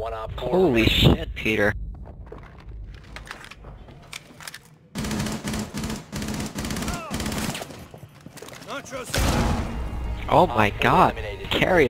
One op four Holy shit, Peter. Oh my god. Carry